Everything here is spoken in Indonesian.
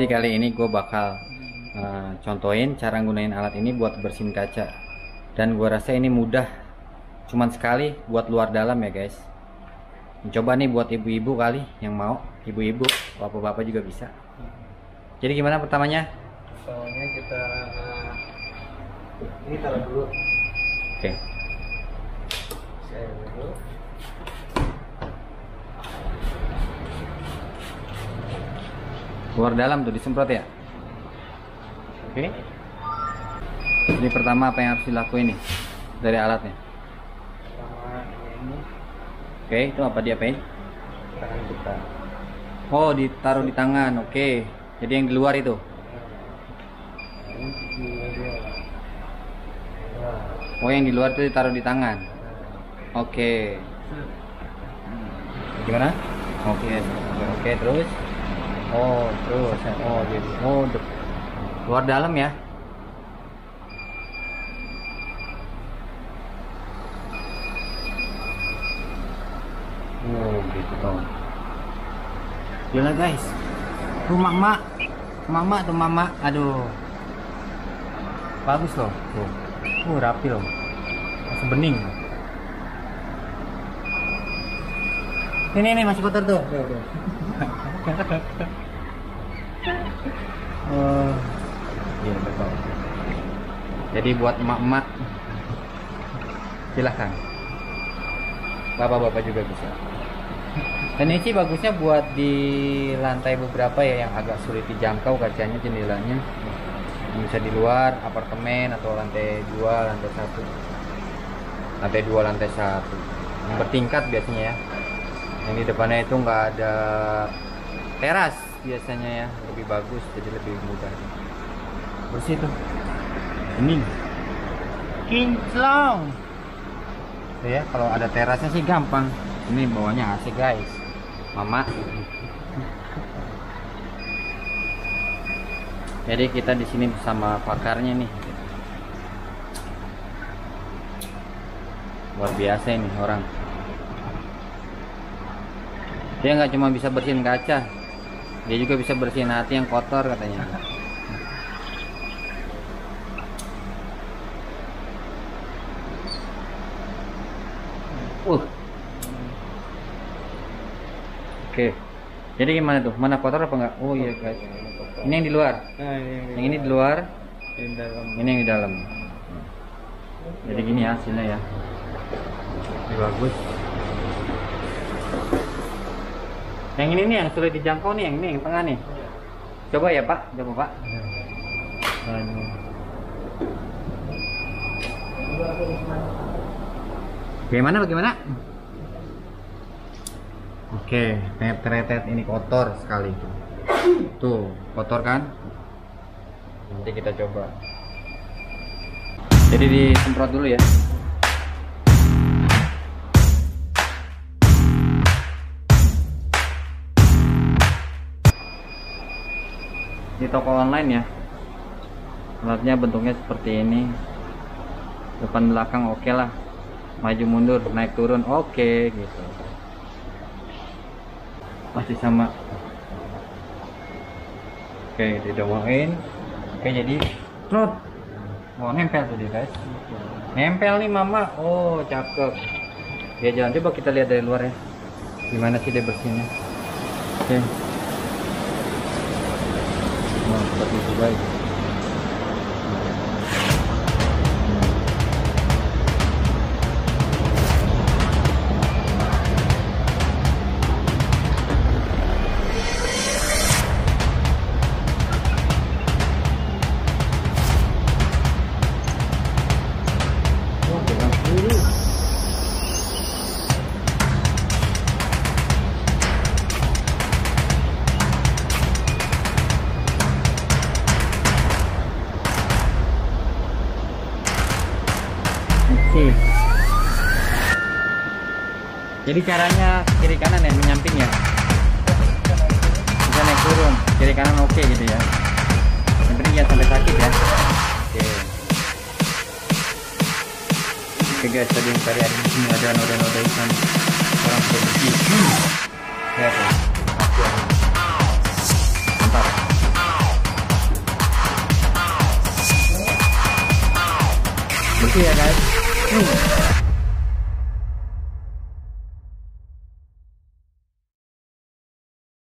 Jadi kali ini gue bakal uh, contohin cara gunain alat ini buat bersihin kaca. Dan gue rasa ini mudah cuman sekali buat luar dalam ya guys. Coba nih buat ibu-ibu kali yang mau ibu-ibu bapak-bapak juga bisa. Jadi gimana pertamanya? Soalnya kita ini taruh dulu. Oke. Saya dulu luar dalam tuh disemprot ya? Oke. Jadi pertama apa yang harus dilakuin nih dari alatnya? Ini oke itu apa diapain tangan kita. Oh ditaruh di tangan oke. Jadi yang di luar itu? Ini oh yang di luar itu ditaruh di tangan? Oke. Gimana? Oke oke terus oh terus oh jadi oh de- luar dalam ya. Oh gitu toh gila guys. Tuh mama. Mama tuh mama. Aduh. Bagus loh. Tuh. Uh rapi loh. Masih bening. Ini ini masih kotor tuh. Tuh, tuh. Oh, iya betul. Jadi buat emak-emak silahkan. Bapak-bapak juga bisa. Dan ini sih bagusnya buat di lantai beberapa ya yang agak sulit dijangkau kacanya jendelanya. Bisa di luar apartemen atau lantai dua, lantai satu, lantai dua, lantai satu. Yang bertingkat biasanya ya. Di depannya itu nggak ada teras. Biasanya ya lebih bagus jadi lebih mudah. Bersih tuh. Ini. Kinclong. Ya kalau ada terasnya sih gampang. Ini bawahnya AC guys. Mama. Jadi kita di sini bersama pakarnya nih. Luar biasa ini orang. Dia nggak cuma bisa bersihin kaca dia juga bisa bersihin hati yang kotor katanya. Uh. Oke. Jadi gimana tuh? Mana kotor apa enggak? Oh iya guys. Ini yang di luar? Nah ini yang ini di luar. yang dalam. Ini yang di dalam. Jadi gini ya hasilnya ya. Ini bagus yang ini nih yang sulit dijangkau nih yang ini yang tengah nih. Coba ya pak. Coba pak. Bagaimana bagaimana? Oke tetet ini kotor sekali tuh kotor kan? Nanti kita coba. Jadi disemprot dulu ya toko online ya. Alatnya bentuknya seperti ini. Depan belakang oke lah. Maju mundur naik turun oke gitu. Masih sama. Oke didoain. Oke jadi trot. Oh nempel tuh dia guys. Nempel nih mama. Oh cakep. Ya jangan coba kita lihat dari luar ya. Gimana sih dia bersihnya oke. Nah, seperti itu guys. Oh, Oke. Jadi caranya kiri kanan ya menyamping ya. Bisa naik turun, kiri kanan oke okay gitu ya. Yang penting jangan sampai sakit ya. Oke. Oke guys, tadi yang tadi ada di sini ada noda-noda ikan orang sudah bersih. Ya, Mantap. bersih ya guys Brasil.